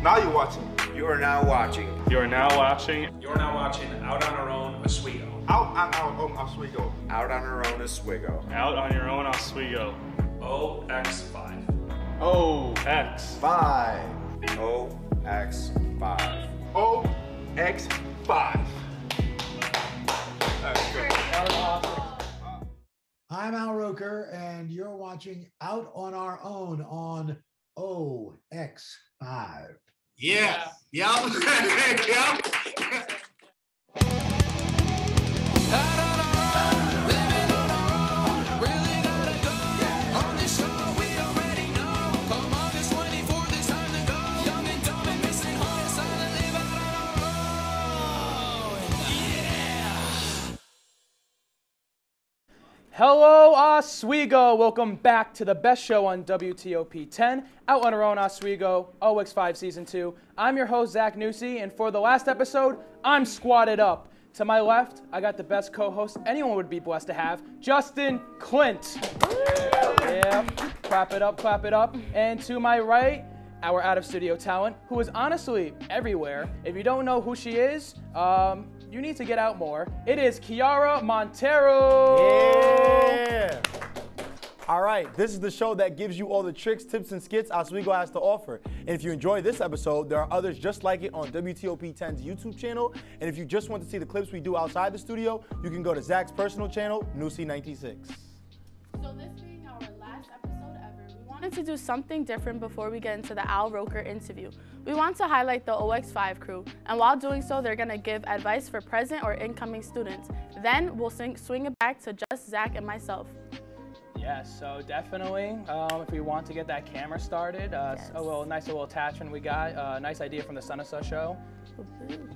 Now you're watching. You are now watching. You are now watching You're now watching Out on Our Own Oswego. Out and out on Oswego. Out on our own Oswego. Out on Your Own Oswego. OX5. OX. Five. OX5. OX5. That's good. I'm Al Roker, and you're watching Out on Our Own on OX5. Yeah. Yep. yep. Hello, Oswego. Welcome back to the best show on WTOP 10, out on our own Oswego, OX5 Season 2. I'm your host, Zach Newsy, and for the last episode, I'm squatted up. To my left, I got the best co host anyone would be blessed to have, Justin Clint. Yeah, clap it up, clap it up. And to my right, our out of studio talent, who is honestly everywhere. If you don't know who she is, um, you need to get out more. It is Kiara Montero. Yeah. Right, this is the show that gives you all the tricks, tips, and skits Oswego has to offer. And if you enjoy this episode, there are others just like it on WTOP 10's YouTube channel. And if you just want to see the clips we do outside the studio, you can go to Zach's personal channel, Newsy96. So this being our last episode ever, we wanted to do something different before we get into the Al Roker interview. We want to highlight the OX5 crew, and while doing so, they're gonna give advice for present or incoming students. Then we'll swing it back to just Zach and myself. Yes, so definitely, um, if we want to get that camera started, uh, Yes. a little nice little attachment we got. Uh, nice idea from the Son of Sus show.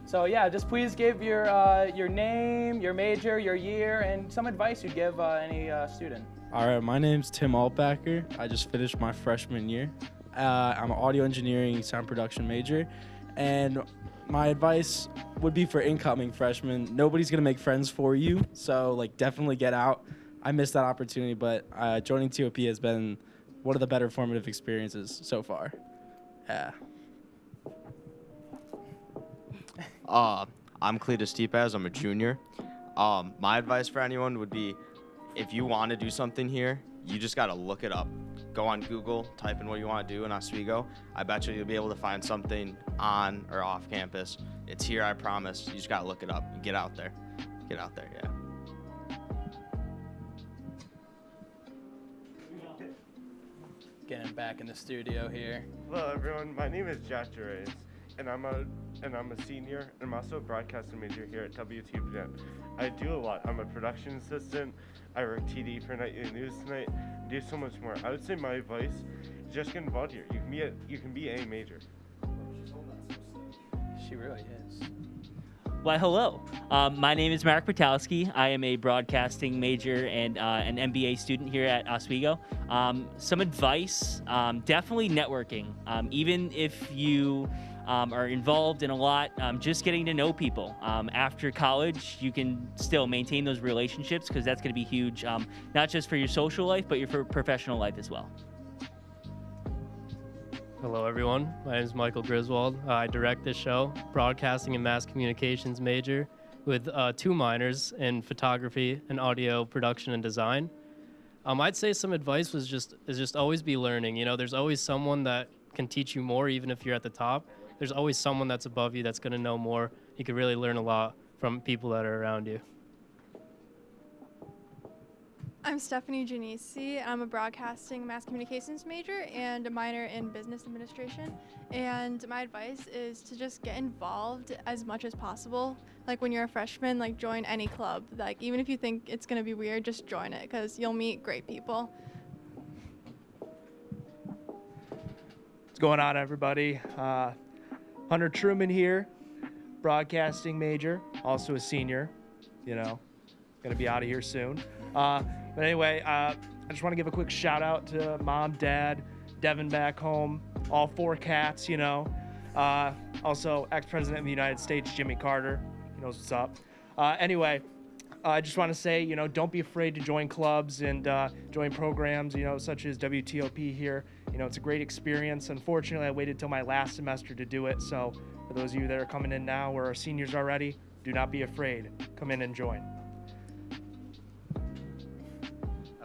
So yeah, just please give your uh, your name, your major, your year, and some advice you'd give uh, any uh, student. All right, my name's Tim Altbacker. I just finished my freshman year. Uh, I'm an audio engineering sound production major, and my advice would be for incoming freshmen. Nobody's gonna make friends for you, so like definitely get out. I missed that opportunity, but uh, joining TOP has been one of the better formative experiences so far. Yeah. Uh, I'm Cletus Stipaz. I'm a junior. Um, my advice for anyone would be if you want to do something here, you just got to look it up. Go on Google, type in what you want to do in Oswego. I bet you you'll be able to find something on or off campus. It's here, I promise. You just got to look it up get out there. Get out there, yeah. Getting back in the studio here. Hello everyone, my name is Jack Gervais, and I'm a and I'm a senior, and I'm also a broadcasting major here at WTPN. I do a lot. I'm a production assistant. I work TD for nightly news tonight. Do so much more. I would say my advice: just get involved here. You can be a you can be a major. She really is. Why, hello. Um, my name is Mark Patalski. I am a broadcasting major and uh, an MBA student here at Oswego. Um, some advice um, definitely networking. Um, even if you um, are involved in a lot, um, just getting to know people. After college, you can still maintain those relationships because that's going to be huge, not just for your social life, but your professional life as well. Hello, everyone. My name is Michael Griswold. Uh, I direct this show, broadcasting and mass communications major, with uh, two minors in photography and audio production and design. Um, I'd say some advice was just is just always be learning. You know, there's always someone that can teach you more, even if you're at the top. There's always someone that's above you that's going to know more. You can really learn a lot from people that are around you. I'm Stephanie Genesi. I'm a broadcasting mass communications major and a minor in business administration. And my advice is to just get involved as much as possible. Like when you're a freshman, like join any club. Like even if you think it's gonna be weird, just join it because you'll meet great people. What's going on, everybody? Uh, Hunter Truman here, broadcasting major, also a senior. You know, gonna be out of here soon. Uh, but anyway, uh, I just want to give a quick shout out to mom, dad, Devin back home, all four cats. You know, uh, also ex-president of the United States, Jimmy Carter. He knows what's up. Uh, anyway, I just want to say, you know, don't be afraid to join clubs and uh, join programs, you know, such as WTOP here you know, it's a great experience. Unfortunately, I waited till my last semester to do it. So for those of you that are coming in now or are seniors already, do not be afraid. Come in and join.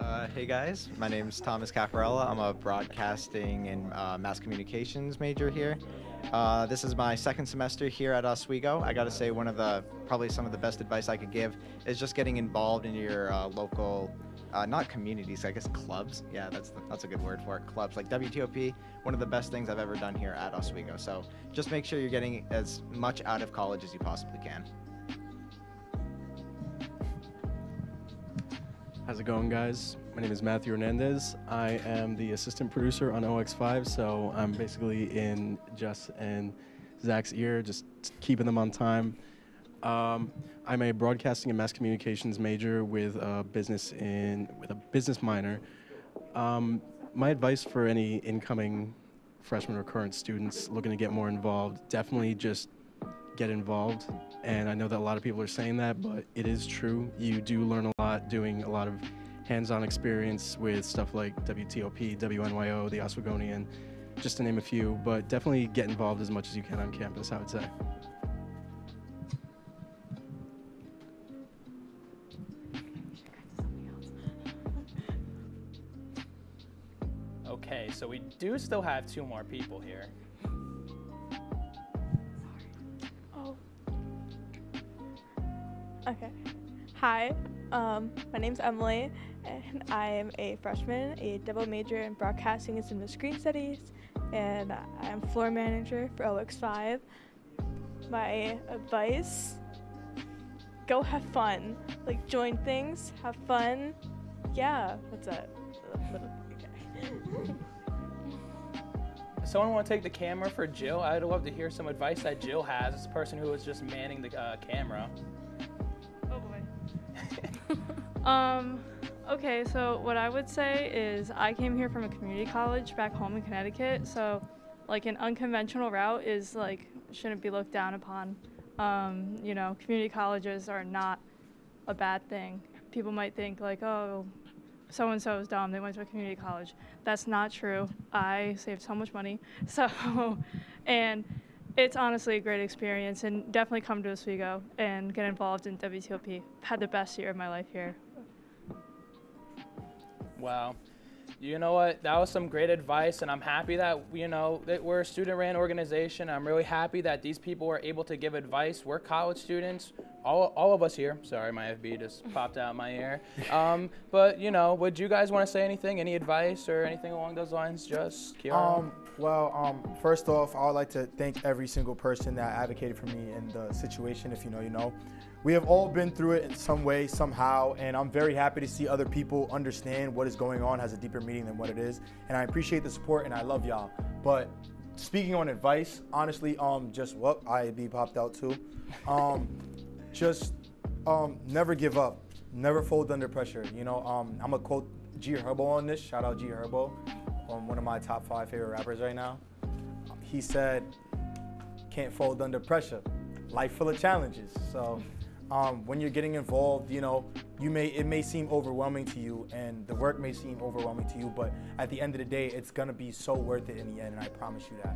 Uh, hey guys, my name is Thomas Caparella. I'm a broadcasting and uh, mass communications major here. Uh, this is my second semester here at Oswego. I gotta say, one of the probably some of the best advice I could give is just getting involved in your uh, local, uh, not communities, I guess clubs. Yeah, that's the, that's a good word for it. Clubs like WTOP. One of the best things I've ever done here at Oswego. So just make sure you're getting as much out of college as you possibly can. How's it going, guys? My name is Matthew Hernandez. I am the assistant producer on OX5, so I'm basically in Jess and Zach's ear, just keeping them on time. Um, I'm a broadcasting and mass communications major with a business in with a business minor. Um, my advice for any incoming freshmen or current students looking to get more involved, definitely just get involved. And I know that a lot of people are saying that, but it is true. You do learn a lot doing a lot of hands-on experience with stuff like WTOP, WNYO, the Oswegonian, just to name a few. But definitely get involved as much as you can on campus, I would say. Okay, so we do still have two more people here. Okay. Hi, um, my name's Emily, and I am a freshman, a double major in broadcasting and cinema screen studies, and I am floor manager for OX5. My advice go have fun. Like, join things, have fun. Yeah, it. Okay. Someone want to take the camera for Jill? I'd love to hear some advice that Jill has as a person who is just manning the uh, camera. Um, okay, so what I would say is I came here from a community college back home in Connecticut, so like an unconventional route is like shouldn't be looked down upon. Um, you know, community colleges are not a bad thing. People might think like, oh, so and so is dumb. They went to a community college. That's not true. I saved so much money. So, and it's honestly a great experience. And definitely come to Oswego and get involved in WTOP. Had the best year of my life here. Wow. You know what? That was some great advice, and I'm happy that you know that we're a student-ran organization. I'm really happy that these people were able to give advice. We're college students, all, all of us here. Sorry, my FB just popped out of my ear. Um, but you know, would you guys want to say anything? Any advice or anything along those lines? Just Kiara. Um, well, um, first off, I would like to thank every single person that advocated for me in the situation. If you know, you know. We have all been through it in some way, somehow, and I'm very happy to see other people understand what is going on, has a deeper meaning than what it is. And I appreciate the support and I love y'all. But speaking on advice, honestly, um, just what IFB popped out too. Um, just um, never give up, never fold under pressure. You know, um, I'm gonna quote G Herbo on this. Shout out G Herbo, one of my top five favorite rappers right now. He said, "Can't fold under pressure. Life full of challenges." So. Um, when you're getting involved, you know, you may it may seem overwhelming to you, and the work may seem overwhelming to you, but at the end of the day, it's gonna be so worth it in the end, and I promise you that.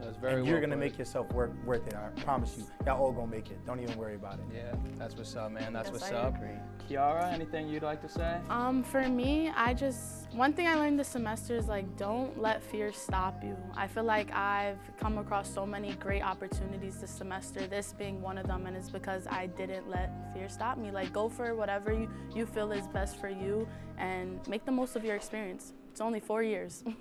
That's very and you're well gonna make yourself work worth it. I promise you. Y'all all gonna make it. Don't even worry about it. Yeah, that's what's up, man. That's Yes, what's I up. agree. Kiara, anything you'd like to say? Um, for me, I just one thing I learned this semester is like don't let fear stop you. I feel like I've come across so many great opportunities this semester, this being one of them, and it's because I didn't let fear stop me. Like go for whatever you, you feel is best for you and make the most of your experience. It's only four years.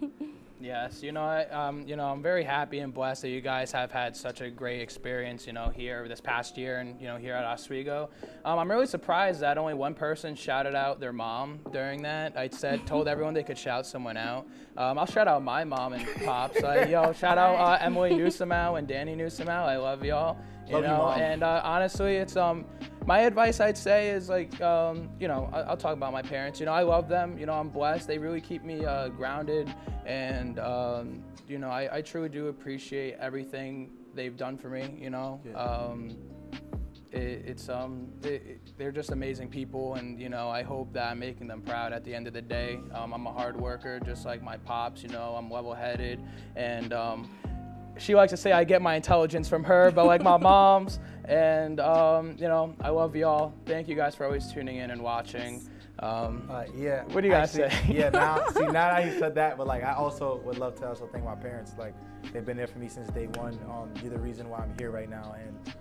Yes, you know, I, um, you know, I'm very happy and blessed that you guys have had such a great experience, you know, here this past year and you know here at Oswego. Um, I'm really surprised that only one person shouted out their mom during that. I said, told everyone they could shout someone out. Um, I'll shout out my mom and pops. Uh, yo, shout out uh, Emily Newsomow and Danny Newsomow. I love y'all. You Love you, know, Mom. and uh, honestly, it's um, my advice I'd say is like, um, you know, I- I'll talk about my parents. You know, I love them. You know, I'm blessed. They really keep me uh, grounded, and um, you know, I, I truly do appreciate everything they've done for me. You know, um, it, it's um, it, it- they're just amazing people, and you know, I hope that I'm making them proud at the end of the day. Um, I'm a hard worker, just like my pops. You know, I'm level-headed, and um, she likes to say I get my intelligence from her, but like my mom's. And um, you know, I love y'all. Thank you guys for always tuning in and watching. Um, Uh, yeah. What do you guys actually, say? Yeah, now see now that you said that, but like I also would love to also thank my parents. Like they've been there for me since day one. Um, you're the reason why I'm here right now, and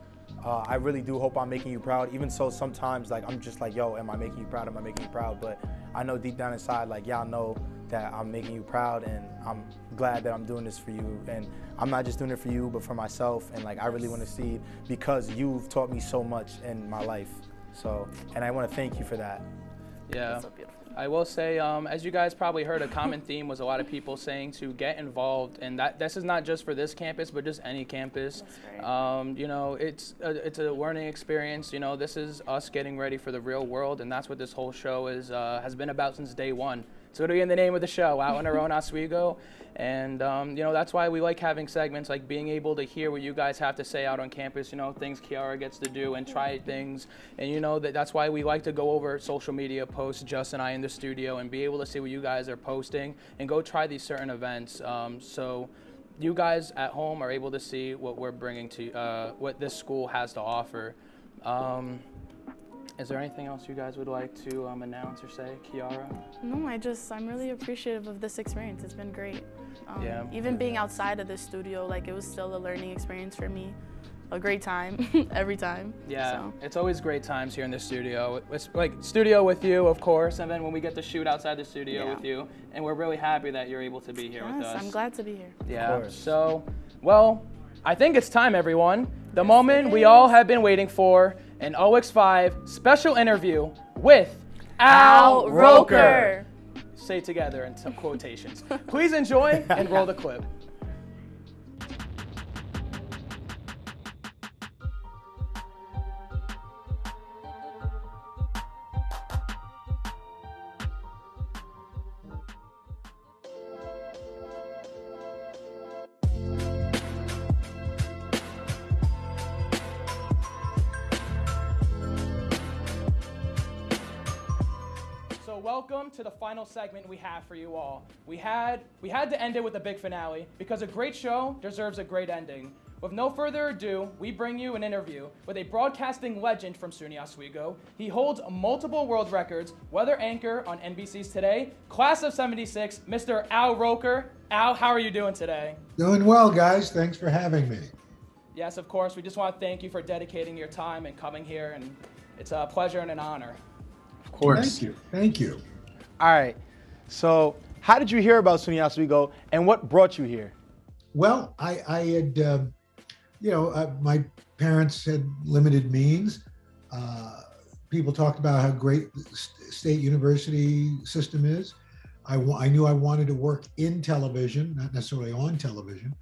uh, I really do hope I'm making you proud. Even so, sometimes like I'm just like, yo, am I making you proud? Am I making you proud? But I know deep down inside, like y'all know that I'm making you proud, and I'm glad that I'm doing this for you. And I'm not just doing it for you, but for myself. And like I really want to see it because you've taught me so much in my life. So, and I want to thank you for that. Yeah. I will say, um, as you guys probably heard, a common theme was a lot of people saying to get involved, and that this is not just for this campus, but just any campus. Um, you know, it's a, it's a learning experience. You know, this is us getting ready for the real world, and that's what this whole show is uh, has been about since day one. So it'll be in the name of the show, out on our own Oswego. And, um, you know, that's why we like having segments, like being able to hear what you guys have to say out on campus, you know, things Kiara gets to do and try things. And, you know, that, that's why we like to go over social media posts, Just and I in the studio, and be able to see what you guys are posting and go try these certain events. Um, so you guys at home are able to see what we're bringing to, uh, what this school has to offer. Um, is there anything else you guys would like to um, announce or say, Kiara? No, I just I'm really appreciative of this experience. It's been great. Um, Yeah. Even being outside of the studio, like it was still a learning experience for me. A great time every time. Yeah, So. it's always great times here in the studio. It's like studio with you, of course, and then when we get to shoot outside the studio Yeah. with you, and we're really happy that you're able to be here with us. I'm glad to be here. Yeah. So, well, I think it's time, everyone. The moment we all have been waiting for an OX5 special interview with Al, Roker. Roker. Say together in some quotations. Please enjoy and roll the clip. Final segment we have for you all. We had we had to end it with a big finale because a great show deserves a great ending. With no further ado, we bring you an interview with a broadcasting legend from SUNY Oswego. He holds multiple world records, weather anchor on NBC's Today, class of 76, Mr. Al Roker. Al, how are you doing today? Doing well, guys. Thanks for having me. Yes, of course. We just want to thank you for dedicating your time and coming here, and it's a pleasure and an honor. Of course. Thank you. Thank you. All right. So, how did you hear about SUNY Oswego, and what brought you here? Well, I, I had, uh, you know, uh, my parents had limited means. Uh, people talked about how great the state university system is. I, I knew I wanted to work in television, not necessarily on television.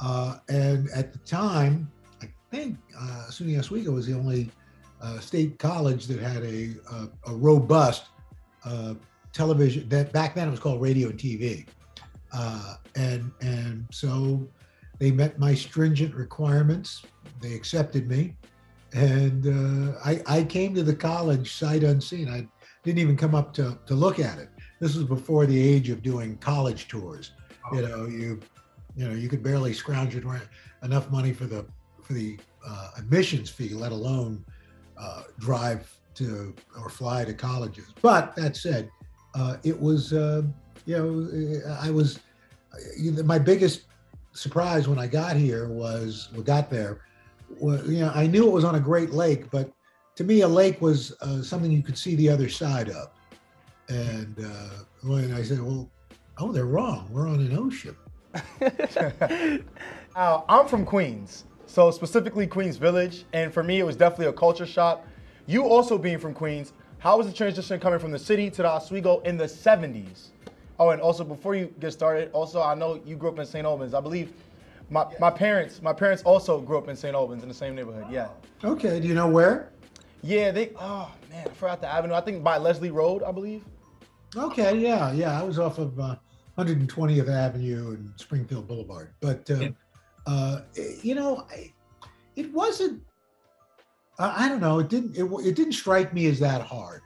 Uh, and at the time, I think uh, SUNY Oswego was the only uh, state college that had a, a, a robust television. That back then it was called radio and TV, uh, and and so they met my stringent requirements. They accepted me, and uh, I, I came to the college sight unseen. I didn't even come up to, to look at it. This was before the age of doing college tours. You know, you you know you could barely scrounge enough money for the for the uh, admissions fee, let alone uh, drive to or fly to colleges. But that said, uh, it was uh, you know I was my biggest surprise when I got here was we got there. Was, you know I knew it was on a Great Lake, but to me a lake was uh, something you could see the other side of. And uh, when I said, well, oh, they're wrong. We're on an ocean. Al, I'm from Queens, so specifically Queens Village, and for me, it was definitely a culture shock. You also being from Queens, how was the transition coming from the city to the Oswego in the 70s? Oh, and also before you get started, also I know you grew up in St. Albans. I believe my, my parents, my parents also grew up in St. Albans in the same neighborhood. Yeah. Okay. Do you know where? Yeah, they. Oh man, I forgot the avenue. I think by Leslie Road, I believe. Okay. Yeah. Yeah. I was off of uh, 120th Avenue and Springfield Boulevard, but uh, uh, you know, I, it wasn't I don't know. It didn't. It, it didn't strike me as that hard.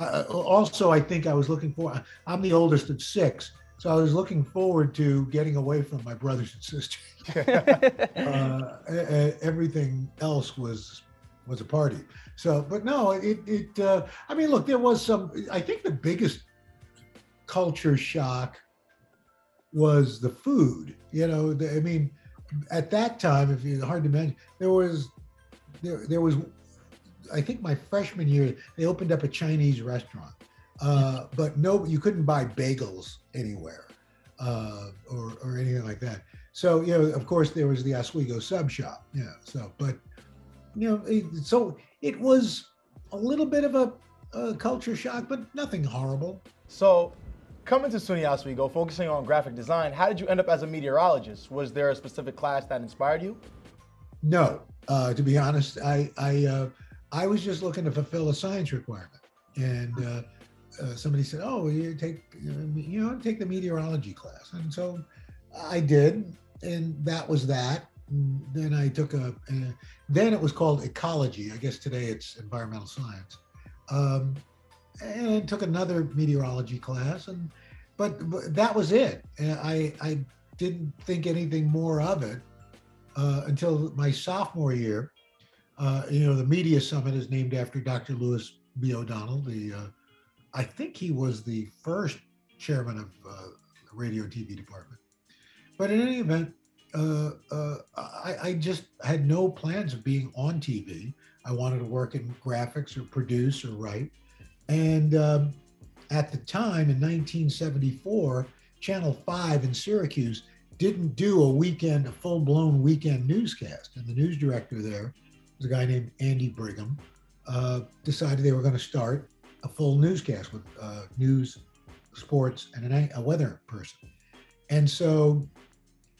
Uh, also, I think I was looking for. I'm the oldest of six, so I was looking forward to getting away from my brothers and sisters. uh, everything else was was a party. So, but no, it it. Uh, I mean, look, there was some. I think the biggest culture shock was the food. You know, the, I mean, at that time, if you hard to imagine, there was there there was I think my freshman year they opened up a Chinese restaurant, uh, but no, you couldn't buy bagels anywhere uh, or or anything like that. So you know, of course, there was the Oswego sub shop. Yeah. So, but you know, it, so it was a little bit of a, a culture shock, but nothing horrible. So coming to SUNY Oswego, focusing on graphic design, how did you end up as a meteorologist? Was there a specific class that inspired you? No, uh, to be honest, I I uh, I was just looking to fulfill a science requirement, and uh, uh somebody said, "Oh, you take you know take the meteorology class," and so I did, and that was that. And then I took a, then it was called ecology. I guess today it's environmental science. Um, and took another meteorology class, and but, but that was it. And I I didn't think anything more of it uh, until my sophomore year. Uh, you know, the media summit is named after Dr. Lewis B. O'Donnell. The uh, I think he was the first chairman of uh, the radio TV department. But in any event, uh, I, I, just had no plans of being on TV. I wanted to work in graphics or produce or write. And um, at the time in 1974, Channel 5 in Syracuse didn't do a weekend, a full blown weekend newscast. And the news director there was a guy named Andy Brigham, uh, decided they were going to start a full newscast with uh, news, sports, and an, a weather person. And so,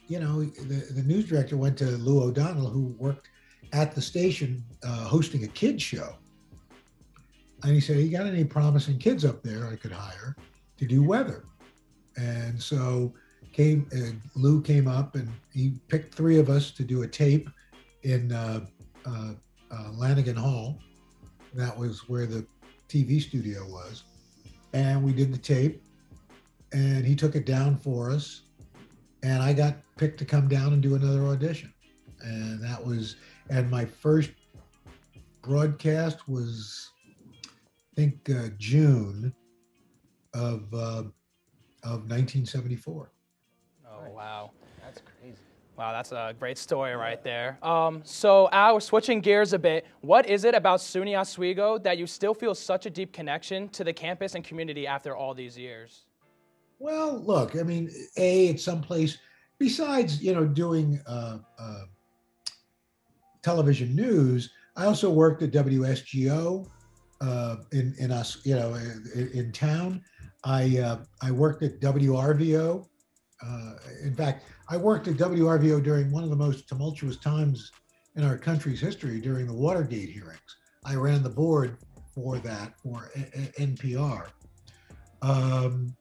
you know, the, the news director went to Lou O'Donnell, who worked at the station uh, hosting a kids show and he said, "You got any promising kids up there I could hire to do weather?" And so came uh, Lou came up and he picked three of us to do a tape in uh, uh, uh, Lanigan Hall. That was where the TV studio was, and we did the tape. And he took it down for us, and I got picked to come down and do another audition. And that was, and my first broadcast was I think uh, June of of 1974. Oh wow, that's crazy. Wow, that's a great story right there. Um, so, Al, switching gears a bit, what is it about SUNY Oswego that you still feel such a deep connection to the campus and community after all these years? Well, look, I mean, a it's someplace besides you know doing uh, uh, television news. I also worked at WSGO uh, in in us, you know, in, in town. I uh, I worked at WRVO. Uh, in fact, I worked at WRVO during one of the most tumultuous times in our country's history during the Watergate hearings. I ran the board for that for NPR. Um,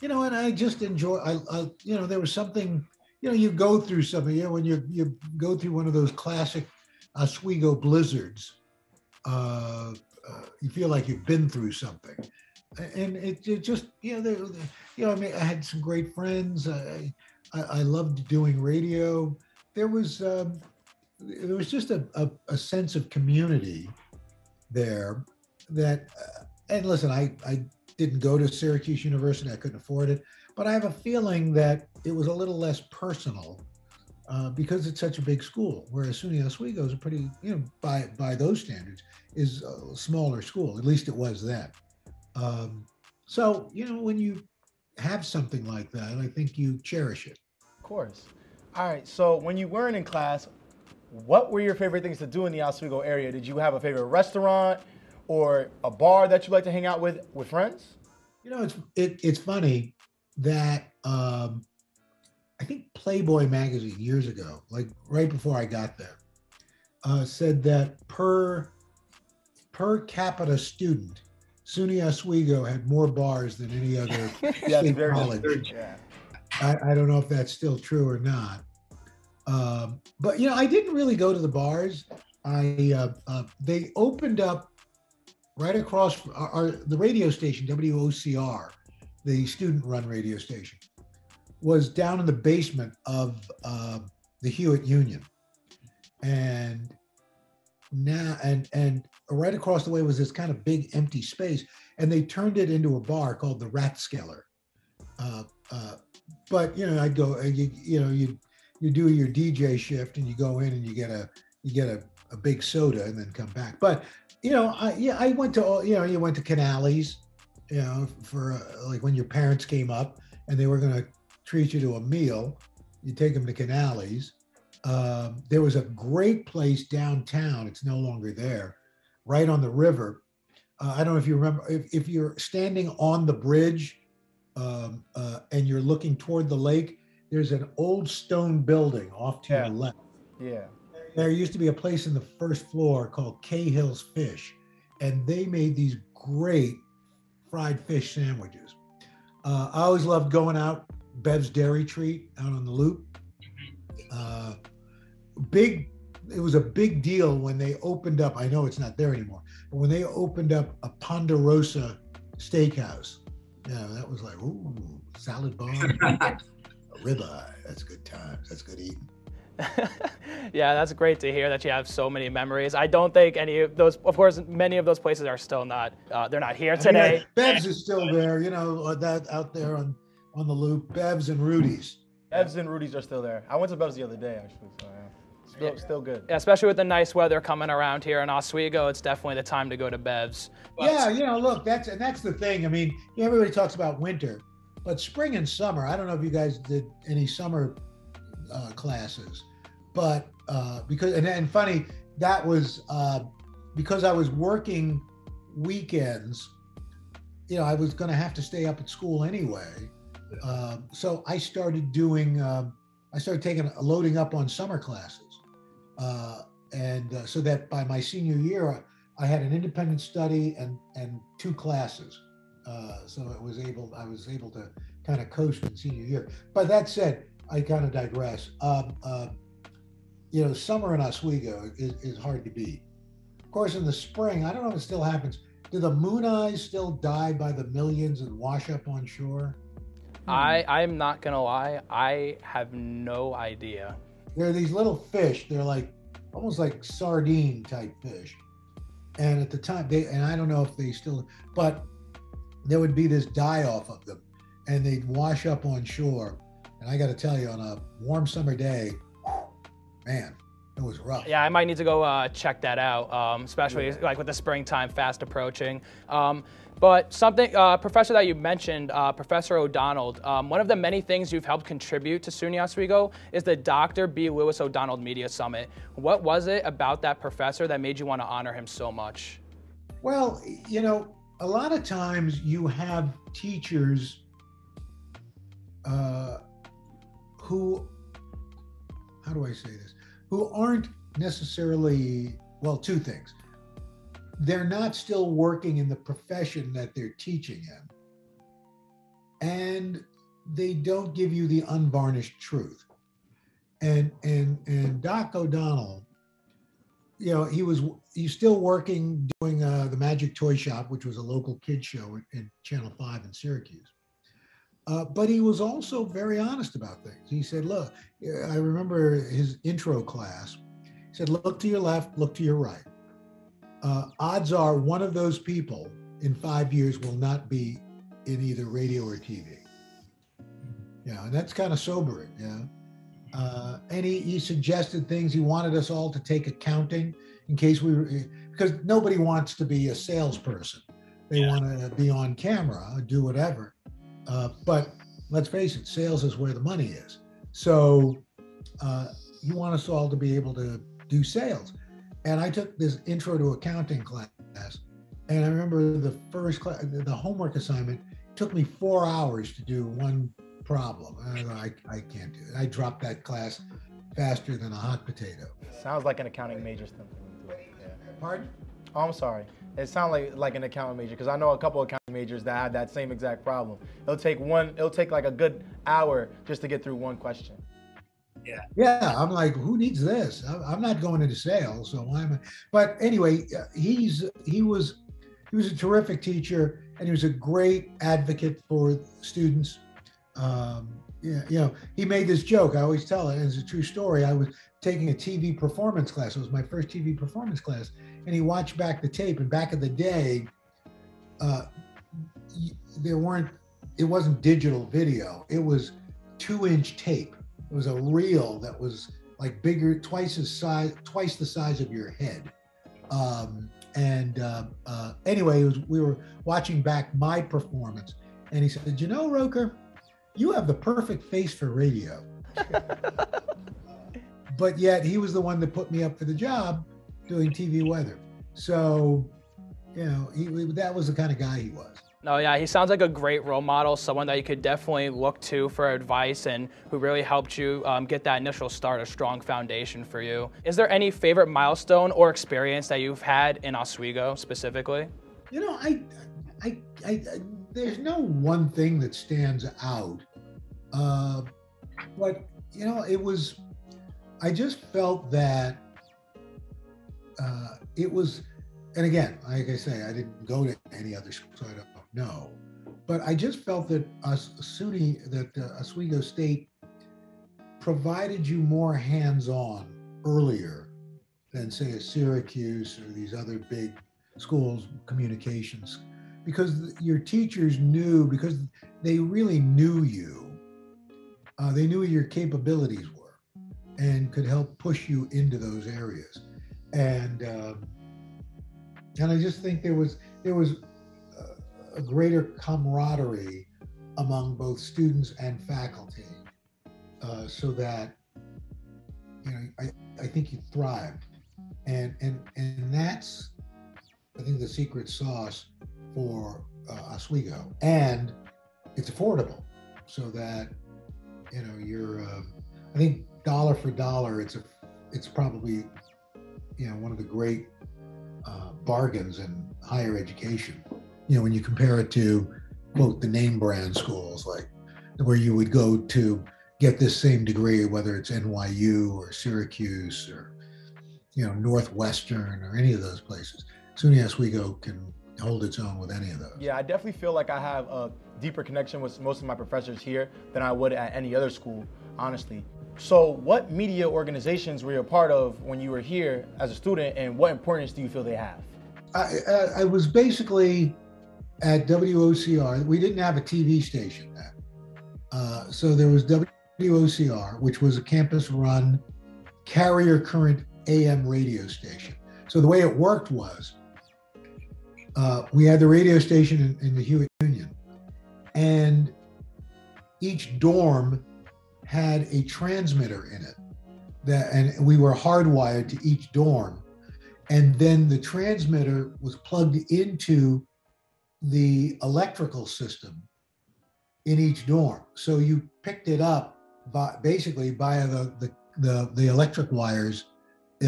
you know, and I just enjoy. I, I, you know, there was something. You know, you go through something. You know, when you you go through one of those classic Oswego blizzards. Uh, uh, you feel like you've been through something and it, it just you know you know i mean i had some great friends i i, I loved doing radio there was um, there was just a, a, a, sense of community there that uh, and listen i i didn't go to syracuse university i couldn't afford it but i have a feeling that it was a little less personal uh, because it's such a big school. Whereas SUNY Oswego is a pretty, you know, by by those standards, is a smaller school. At least it was then. Um, so you know, when you have something like that, I think you cherish it. Of course. All right. So when you weren't in class, what were your favorite things to do in the Oswego area? Did you have a favorite restaurant or a bar that you like to hang out with with friends? You know, it's it, it's funny that um, I think Playboy magazine years ago, like right before I got there, uh, said that per per capita student, SUNY Oswego had more bars than any other yeah, state college. Yeah. I, I, don't know if that's still true or not. Um, but you know, I didn't really go to the bars. I uh, uh, they opened up right across our, our, the radio station WOCR, the student-run radio station, was down in the basement of uh, the Hewitt Union, and now and and right across the way was this kind of big empty space, and they turned it into a bar called the Rathskeller. Uh, uh, but you know, I'd go, uh, you, you know, you you do your DJ shift, and you go in and you get a you get a, a big soda, and then come back. But you know, I yeah, I went to all you know, you went to Canales, you know, for uh, like when your parents came up and they were going to treat you to a meal, you take them to Canales. Um, there was a great place downtown. It's no longer there, right on the river. Uh, I don't know if you remember. If, if you're standing on the bridge um, uh, and you're looking toward the lake, there's an old stone building off to Yeah. your left. Yeah. There used to be a place in the first floor called Cahill's Fish, and they made these great fried fish sandwiches. Uh, I always loved going out Bev's Dairy Treat out on the Loop. Uh, big, it was a big deal when they opened up. I know it's not there anymore, but when they opened up a Ponderosa Steakhouse, yeah, that was like ooh, salad bar, ribeye. That's good times. That's good eating. yeah, that's great to hear that you have so many memories. I don't think any of those, of course, many of those places are still not, uh, they're not here I mean, today. Bev's is still there, you know, uh, that out there on on the loop. Bev's and Rudy's. Bev's and Rudy's are still there. I went to Bev's the other day actually, so yeah. Still, still good. Yeah, especially with the nice weather coming around here in Oswego, it's definitely the time to go to Bev's. But- Yeah, you know, look, that's and that's the thing. I mean, everybody talks about winter, but spring and summer. I don't know if you guys did any summer uh, classes, but uh, because and, and funny that was uh, because I was working weekends. You know, I was going to have to stay up at school anyway, um, so I started doing. Um, I started taking loading up on summer classes, uh, and uh, so that by my senior year, I had an independent study and and two classes. Uh, so it was able I was able to kind of coast in senior year. But that said, I kind of digress. Um, uh, you know, summer in Oswego is, is hard to beat. Of course, in the spring, I don't know if it still happens. Do the moon eyes still die by the millions and wash up on shore? I, I'm not gonna lie, I have no idea. There are these little fish. They're like almost like sardine type fish. And at the time, they and I don't know if they still, but there would be this die off of them, and they'd wash up on shore. And I got to tell you, on a warm summer day, man, it was rough. Yeah, I might need to go uh, check that out, um, especially like with the springtime fast approaching. Um, but something, uh, professor that you mentioned, uh, Professor O'Donnell, um, one of the many things you've helped contribute to SUNY Oswego is the Dr. B. Lewis O'Donnell Media Summit. What was it about that professor that made you want to honor him so much? Well, you know, a lot of times you have teachers uh, who, how do I say this, who aren't necessarily, well, two things. They're not still working in the profession that they're teaching in, and they don't give you the unvarnished truth. And and and Doc O'Donnell, you know, he was he's still working doing uh, the Magic Toy Shop, which was a local kid show in, Channel Five in Syracuse. Uh, but he was also very honest about things. He said, "Look, I remember his intro class. He said, look to your left, look to your right. Uh, odds are one of those people in five years will not be in either radio or TV. Yeah, and that's kind of sobering. Yeah." Uh, and he, he suggested things. He wanted us all to take accounting in case we were, because nobody wants to be a salesperson. They want to be on camera, do whatever. Uh, but let's face it, sales is where the money is. So uh, you want us all to be able to do sales. And I took this intro to accounting class, and I remember the first class, the homework assignment took me four hours to do one problem. And I, I, I can't do it. I dropped that class faster than a hot potato. Sounds like an accounting major stuff. Yeah. Pardon? Oh, I'm sorry. It sounds like like an accounting major because I know a couple of accounting majors that had that same exact problem. It'll take one. It'll take like a good hour just to get through one question. Yeah. Yeah, I'm like, who needs this? I'm- I'm not going into sales, so why am I? But anyway, uh, he's he was he was a terrific teacher, and he was a great advocate for students. Um, yeah, you know, he made this joke. I always tell it. It's a true story. I was taking a TV performance class. It was my first TV performance class, and he watched back the tape. And back in the day, uh, there weren't. It wasn't digital video. It was two-inch tape. It was a reel that was like bigger, twice as size, twice the size of your head. Um, and uh, uh, anyway, was, we were watching back my performance, and he said, "You know, Roker, you have the perfect face for radio." but yet, he was the one that put me up for the job doing TV weather. So, you know, he, that was the kind of guy he was. No, yeah, he sounds like a great role model, someone that you could definitely look to for advice and who really helped you um, get that initial start, a strong foundation for you. Is there any favorite milestone or experience that you've had in Oswego specifically? You know, I, I, I, I there's no one thing that stands out, uh, but you know, it was. I just felt that uh, it was, and again, like I say, I didn't go to any other school, so I don't know. But I just felt that Os- SUNY, that uh, Oswego State provided you more hands-on earlier than say a Syracuse or these other big schools communications because your teachers knew because they really knew you uh, they knew what your capabilities were and could help push you into those areas and um, and i just think there was there was a, greater camaraderie among both students and faculty uh, so that you know I, I think you thrived and and and that's I think the secret sauce for uh, Oswego, and it's affordable, so that you know you're. Uh, I think dollar for dollar, it's a, it's probably, you know, one of the great uh, bargains in higher education. You know, when you compare it to quote the name brand schools, like where you would go to get this same degree, whether it's NYU or Syracuse or you know Northwestern or any of those places. SUNY Oswego can hold its own with any of those. Yeah, I definitely feel like I have a deeper connection with most of my professors here than I would at any other school, honestly. So, what media organizations were you a part of when you were here as a student, and what importance do you feel they have? I, I, I was basically at WOCR. We didn't have a TV station then. Uh, so there was WOCR, which was a campus run carrier current AM radio station. So the way it worked was uh, we had the radio station in, in the Hewitt Union, and each dorm had a transmitter in it that and we were hardwired to each dorm. And then the transmitter was plugged into the electrical system in each dorm. So you picked it up by basically by the the the, the electric wires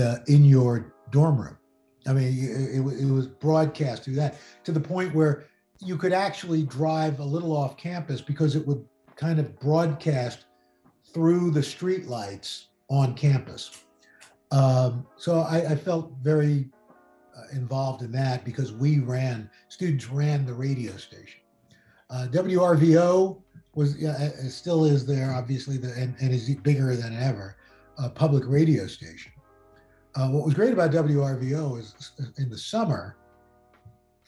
uh, in your dorm room. I mean it, it, it was broadcast through that to the point where you could actually drive a little off campus because it would kind of broadcast through the street lights on campus. Um, so I, I, felt very uh, involved in that because we ran, students ran the radio station. Uh, WRVO was, yeah, still is there, obviously, the, and, and is bigger than ever, a public radio station. Uh, what was great about WRVO is in the summer,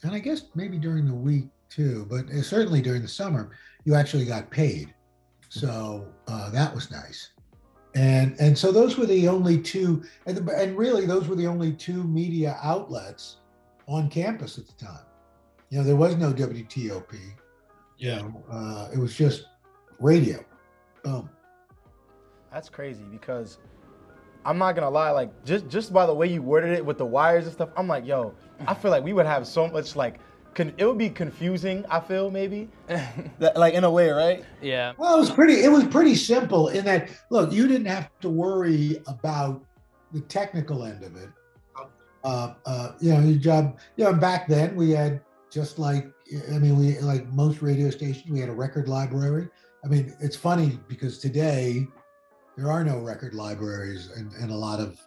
and I guess maybe during the week too, but certainly during the summer, you actually got paid. So uh, that was nice. And, and so those were the only two, and, the, and really those were the only two media outlets on campus at the time. You know, there was no WTOP. Yeah. You know, uh, it was just radio. Boom. That's crazy because I'm not gonna lie, like just just by the way you worded it with the wires and stuff, I'm like, yo, I feel like we would have so much like con- it would be confusing. I feel maybe, that, like in a way, right? Yeah. Well, it was pretty. It was pretty simple in that. Look, you didn't have to worry about the technical end of it. Uh, uh, you know, your job. You know, back then we had just like I mean, we like most radio stations, we had a record library. I mean, it's funny because today, there are no record libraries and, and a lot of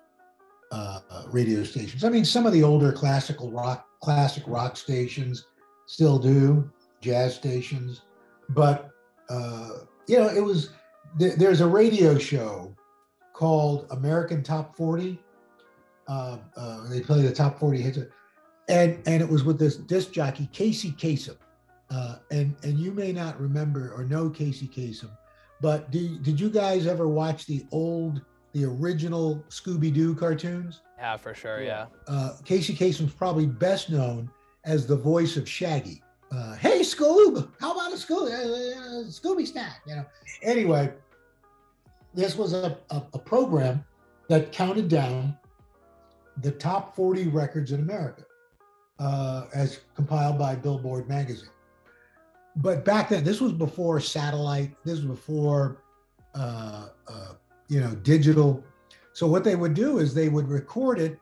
uh, radio stations. I mean, some of the older classical rock, classic rock stations still do, jazz stations, but uh, you know, it was th- there's a radio show called American Top 40. Uh, uh, they play the top 40 hits, and and it was with this disc jockey Casey Kasem, uh, and and you may not remember or know Casey Kasem, but did did you guys ever watch the old the original Scooby Doo cartoons? Yeah, for sure. Yeah. Uh, Casey Kasem's probably best known as the voice of Shaggy. Uh, hey Scoob, how about a Scooby, uh, Scooby snack? You know. Anyway, this was a, a, a program that counted down the top 40 records in America, uh, as compiled by Billboard magazine. But back then, this was before satellite. This was before, uh, uh, you know, digital. So what they would do is they would record it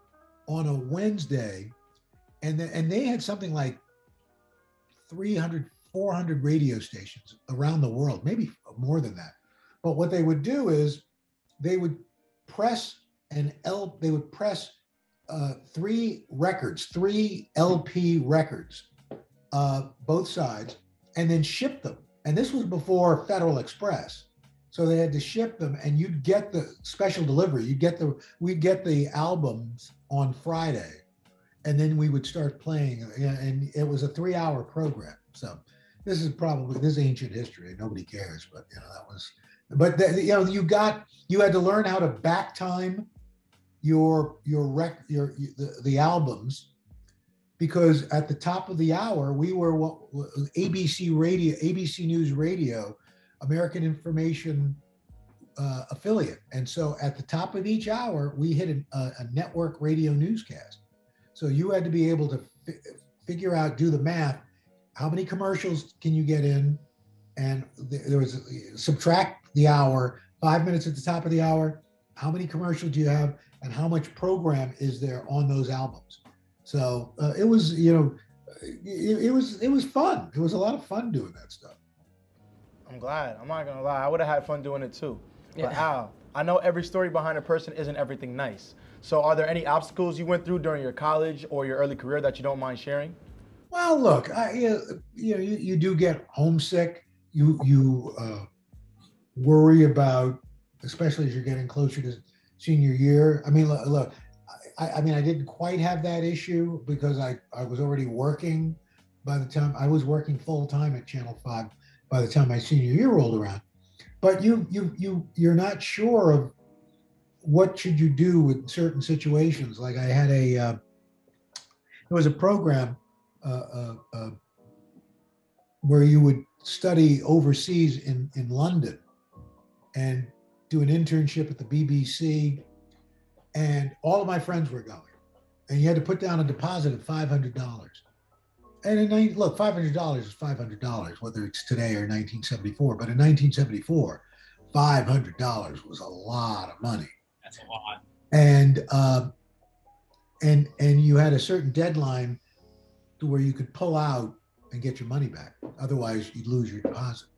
on a Wednesday, and then, and they had something like 300, 400 radio stations around the world, maybe more than that. But what they would do is they would press an L, they would press uh, three records, three LP records, uh, both sides, and then ship them. And this was before Federal Express. So they had to ship them, and you'd get the special delivery. You'd get the we'd get the albums on Friday, and then we would start playing. And it was a three-hour program. So this is probably this is ancient history. Nobody cares, but you know that was. But the, you know you got you had to learn how to back time your your rec your the, the albums because at the top of the hour we were what ABC radio ABC News Radio American Information uh, affiliate. And so at the top of each hour we hit a, a network radio newscast. So you had to be able to fi- figure out do the math. How many commercials can you get in? And th- there was subtract the hour. Five minutes at the top of the hour. How many commercials do you have? And how much program is there on those albums? So uh, it was you know it, it, was it was fun. It was a lot of fun doing that stuff i'm glad. I'm not gonna lie. I would have had fun doing it too. But Yeah. al i know every story behind a person isn't everything nice. So are there any obstacles you went through during your college or your early career that you don't mind sharing? Well look I, you, you know you, you do get homesick. You you uh, worry about especially as you're getting closer to senior year. I mean look, look I, I mean i didn't quite have that issue because i i was already working. By the time i was working full-time at channel 5 by the time my senior year rolled around but you you you you're not sure of what should you do with certain situations like i had a uh, there was a program uh, uh, uh, where you would study overseas in, in London and do an internship at the BBC. And all of my friends were going. And you had to put down a deposit of $500. And in, look, $500 is $500, whether it's today or 1974. But in 1974, $500 was a lot of money. That's a lot. and um, and and you had a certain deadline to where you could pull out and get your money back. Otherwise, you'd lose your deposit.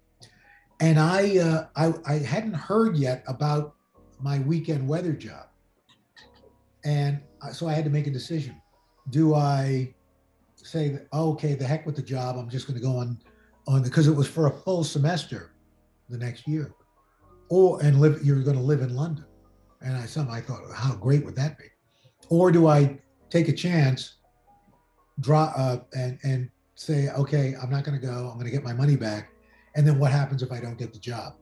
And I uh, I, I hadn't heard yet about my weekend weather job, and I- so I had to make a decision. Do I say that oh, okay, the heck with the job? I'm just going to go on on because it was for a full semester the next year, or and live. You're going to live in London. And I some I thought, how great would that be? Or do I take a chance, draw uh, and and say, okay, I'm not going to go. I'm going to get my money back. And then what happens if I don't get the job?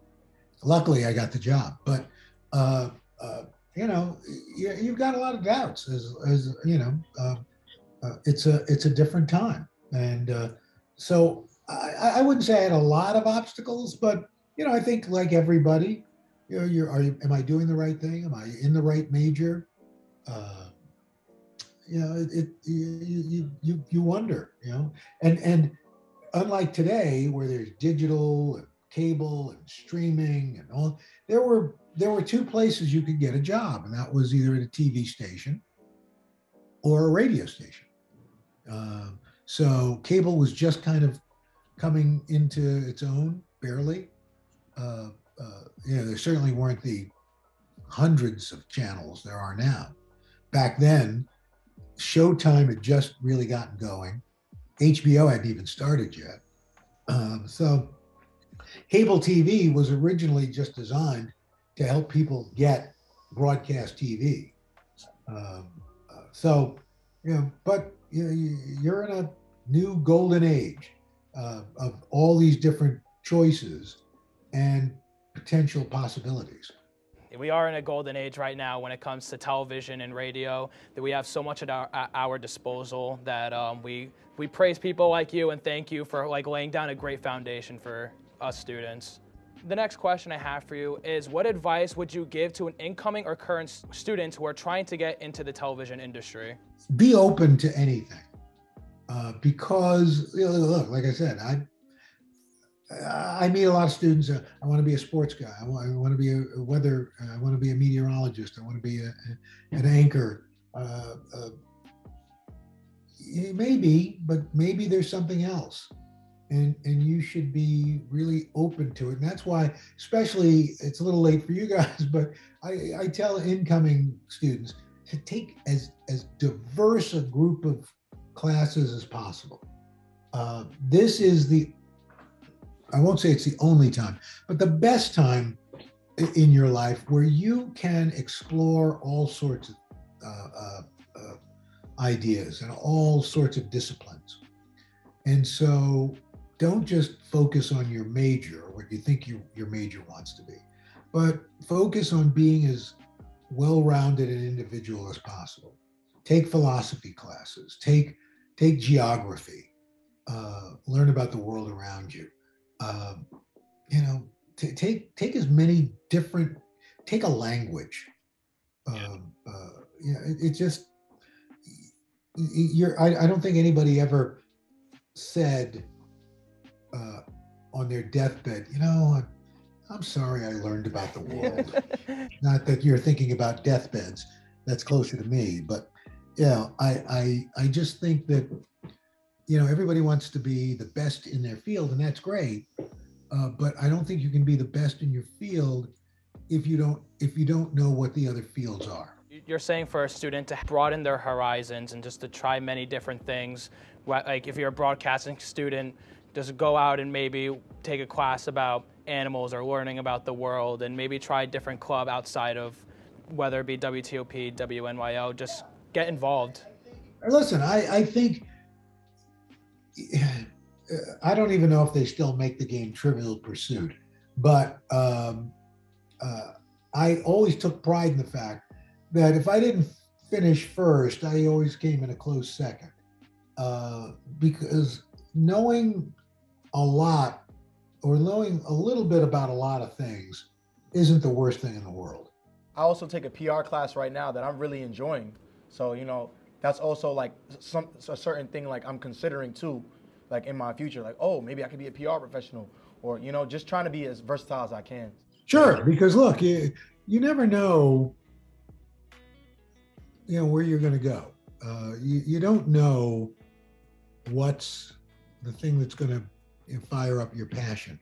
Luckily, I got the job, but uh, uh, you know, you, you've got a lot of doubts. As, as you know, uh, uh, it's a it's a different time, and uh, so I, I wouldn't say I had a lot of obstacles, but you know, I think like everybody, you know, you're are you, am I doing the right thing? Am I in the right major? Uh, you know, it, it you, you you you wonder, you know, and and unlike today where there's digital and cable and streaming and all, there were there were two places you could get a job, and that was either at a TV station or a radio station. Um, so cable was just kind of coming into its own, barely. Uh, uh, you know, there certainly weren't the hundreds of channels there are now. Back then, Showtime had just really gotten going. HBO hadn't even started yet. Um, so cable TV was originally just designed to help people get broadcast TV. Um, uh, so, you know, but you're in a new golden age uh, of all these different choices and potential possibilities. We are in a golden age right now when it comes to television and radio. That we have so much at our, at our disposal that um, we we praise people like you and thank you for like laying down a great foundation for us students. The next question I have for you is what advice would you give to an incoming or current students who are trying to get into the television industry? Be open to anything uh, because, you know, look, like I said, I I meet a lot of students. Uh, I want to be a sports guy. I want, I want to be a, weather. Uh, I want to be a meteorologist. I want to be a, an anchor. Uh, uh, it but maybe there's something else, and and you should be really open to it. And that's why, especially, it's a little late for you guys, but I, I tell incoming students to take as as diverse a group of classes as possible. Uh, this is the I won't say it's the only time, but the best time in your life where you can explore all sorts of uh, uh, uh, ideas and all sorts of disciplines. And so don't just focus on your major or what you think you, your major wants to be, but focus on being as well rounded an individual as possible. Take philosophy classes, take, take geography, uh, learn about the world around you um, you know, t- take take as many different, take a language. Um, uh, you know, it, it just you're. I, I don't think anybody ever said uh, on their deathbed, you know, I'm, I'm sorry I learned about the world. Not that you're thinking about deathbeds. That's closer to me, but you know, I I I just think that you know everybody wants to be the best in their field and that's great uh, but i don't think you can be the best in your field if you don't if you don't know what the other fields are You're saying for a student to broaden their horizons and just to try many different things. Like if you're a broadcasting student, just go out and maybe take a class about animals or learning about the world and maybe try a different club outside of whether it be WTOP, WNYO, just get involved. listen i i think i don't even know if they still make the game trivial pursuit but um, uh, i always took pride in the fact that if i didn't finish first i always came in a close second uh, because knowing a lot or knowing a little bit about a lot of things isn't the worst thing in the world I also take a PR class right now that I'm really enjoying. So you know, that's also like some a certain thing like I'm considering too, like in my future. Like, oh, maybe I could be a PR professional, or you know, just trying to be as versatile as I can. Sure, because look, you you never know, you know, where you're going to go. Uh, you you don't know what's the thing that's going to fire up your passion.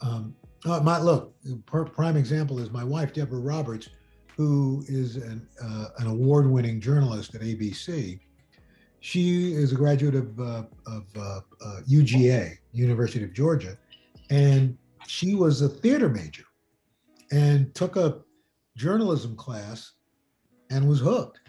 Um, uh, my look, prime example is my wife Deborah Roberts, who is an uh, an award-winning journalist at ABC. She is a graduate of uh, of uh, uh, UGA, University of Georgia, and she was a theater major and took a journalism class and was hooked.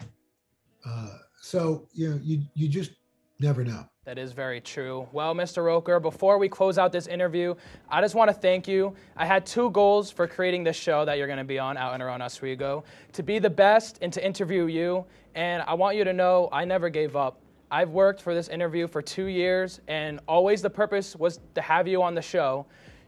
Uh, so you know, you you just never know. That is very true. Well, Mr. Roker, before we close out this interview, I just want to thank you. I had two goals for creating this show that you're going to be on out and around Oswego to be the best and to interview you. And I want you to know I never gave up. I've worked for this interview for two years, and always the purpose was to have you on the show.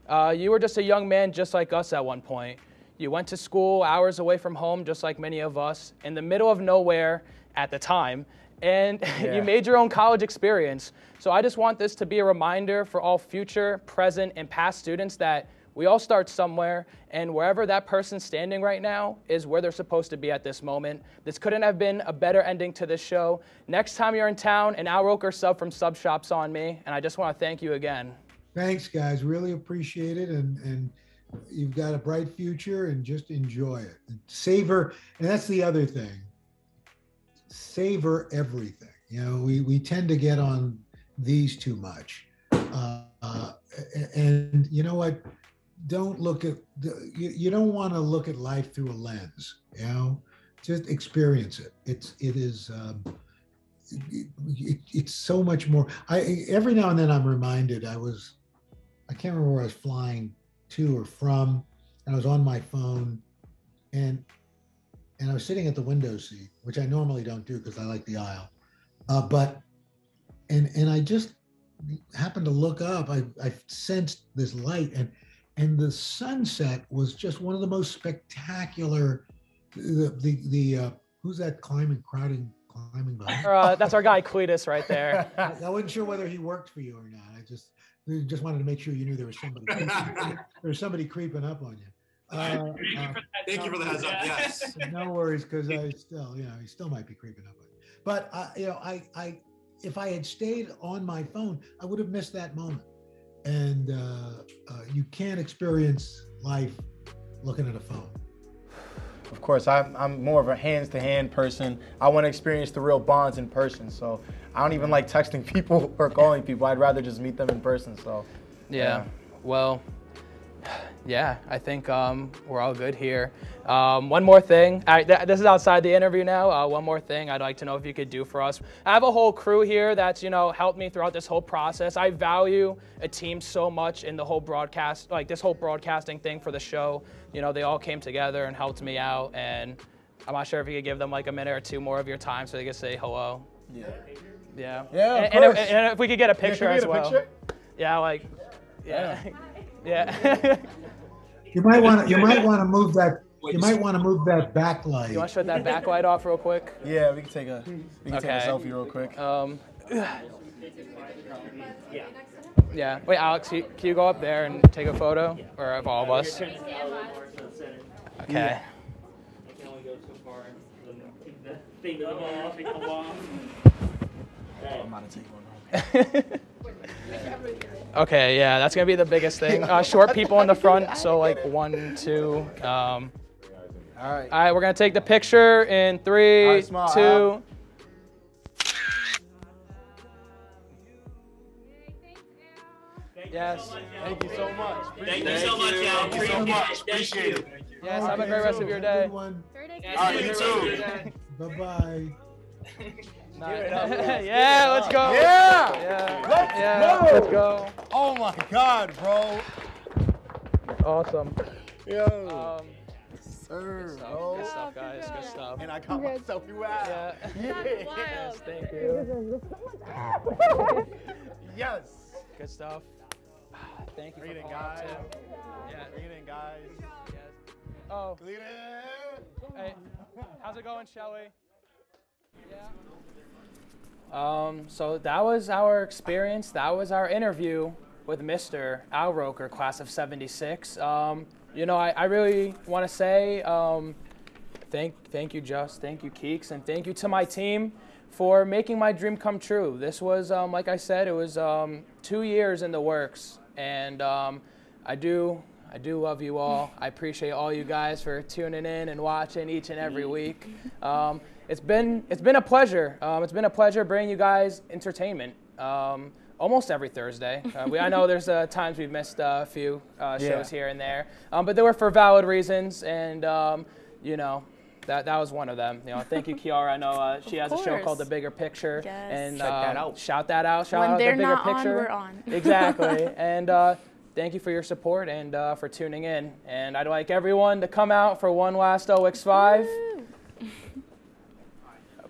Uh, you were just a young man just like us at one point. You went to school hours away from home, just like many of us, in the middle of nowhere at the time, and Yeah. you made your own college experience. So I just want this to be a reminder for all future, present, and past students that we all start somewhere, and wherever that person's standing right now is where they're supposed to be at this moment. This couldn't have been a better ending to this show. Next time you're in town, an Al Roker sub from Sub Shop's on me, and I just want to thank you again. Thanks, guys. Really appreciate it, and and you've got a bright future and just enjoy it. And savor, and that's the other thing. Savor everything. You know, we, we tend to get on these too much. Uh, uh, and you know what? Don't look at the, you, you don't want to look at life through a lens, you know, just experience it. It's, it is, um, it, it, it's so much more. I, every now and then I'm reminded I was, I can't remember where I was flying to or from, and I was on my phone, and and I was sitting at the window seat, which I normally don't do because I like the aisle, uh, but and and I just happened to look up. I I sensed this light, and and the sunset was just one of the most spectacular. The the the uh, who's that climbing crowding climbing behind? Uh, that's our guy Cletus right there. I, I wasn't sure whether he worked for you or not. I just just wanted to make sure you knew there was somebody there was somebody creeping up on you. Uh, uh, Thank you for the heads up. Yes. no worries, because I still, you know, he still might be creeping up on you. But uh, you know, I, I, if I had stayed on my phone, I would have missed that moment. And uh, uh, you can't experience life looking at a phone. Of course, I'm, I'm more of a hands to hand person. I want to experience the real bonds in person. So I don't even like texting people or calling people. I'd rather just meet them in person. So Yeah. Well, yeah, I think um, we're all good here. Um, one more thing. I, th- this is outside the interview now. Uh, one more thing I'd like to know if you could do for us. I have a whole crew here that's you know helped me throughout this whole process. I value a team so much in the whole broadcast, like this whole broadcasting thing for the show. You know, they all came together and helped me out, and I'm not sure if you could give them like a minute or two more of your time so they could say hello. Yeah. Yeah. Yeah, and, and if- and if we could get a Yeah, picture we as well. picture? Yeah, like, yeah, yeah. You might want to, you might want to move that, you might want to move that backlight. You want to shut that backlight off real quick? Yeah, we can take a we can take a selfie real quick. Um, yeah. Wait, Alex, you- can you go up there and take a photo, or of all of us? Okay. I'm about to take one. Okay, yeah, that's gonna be the biggest thing. Uh, short people in the front, so like one, two. Um, all right. All right, we're gonna take the picture in three, All right, smile, two. Al. Yes. Thank you so much. Thank you so much, Al. Thank you so much. Appreciate it. Yes, have a great rest of your day. Good one. All right, you too. Bye-bye. yeah, let's go. Yeah. Yeah. Let's yeah, go. Let's go. Oh my God, bro. Awesome. Yo. Um, Sir, good stuff, bro. good stuff, guys. Good stuff. And I got my selfie out. Yeah. Yes. Yes, thank you. yes. Good stuff. Thank you. Read for it, guys. too. Yeah. Read it, guys. Yes. Oh. Read it. Hey, how's it going, Shelly? Um, so that was our experience. That was our interview with Mr. Al Roker, class of 76. Um, you know, I, I really want to say um, thank, thank you, Just, thank you, Keeks, and thank you to my team for making my dream come true. This was, um, like I said, it was um, two years in the works, and um, I do, I do love you all. I appreciate all you guys for tuning in and watching each and every week. It's been, it's been a pleasure. Um, it's been a pleasure bringing you guys entertainment. Um, almost every Thursday. Uh, we, I know there's uh, times we've missed uh, a few uh, Yeah. shows here and there, um, but they were for valid reasons, and um, you know. That, that was one of them. You know, thank you, Kiara. I know uh, she has a show called The Bigger Picture, Yes. and Check that um, out. Shout that out. Shout When out they're The Bigger not on, Picture. we're on. exactly. and uh, thank you for your support and uh, for tuning in. And I'd like everyone to come out for one last OX5.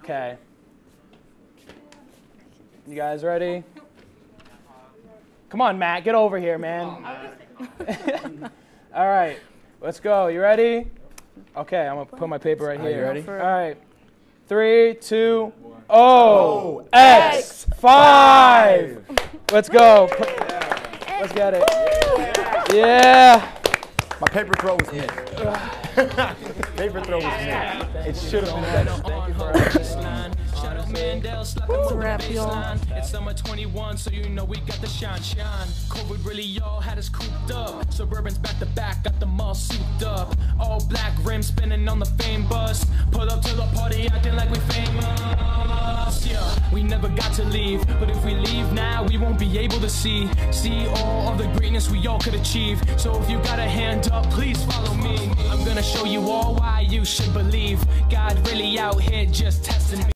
Okay. You guys ready? Come on, Matt, get over here, man. Oh, All right, let's go. You ready? Okay, I'm gonna put my paper right Are you here. ready? All right. Three, two, O, X, five. Let's go. Let's get it. Yeah. My paper throw was mid. paper throw was mid. It should have been better. Thank you for Shout out Mandel, slapping Woo. with the Rap, y'all. It's summer 21, so you know we got the shine, shine. COVID really y'all had us cooped up. Suburban's back to back, got them all souped up. All black rims spinning on the fame bus. Pull up to the party acting like we famous. Yeah, we never got to leave, but if we leave now, we won't be able to see. See all of the greatness we all could achieve. So if you got a hand up, please follow me. I'm gonna show you all why you should believe. God really out here just testing me.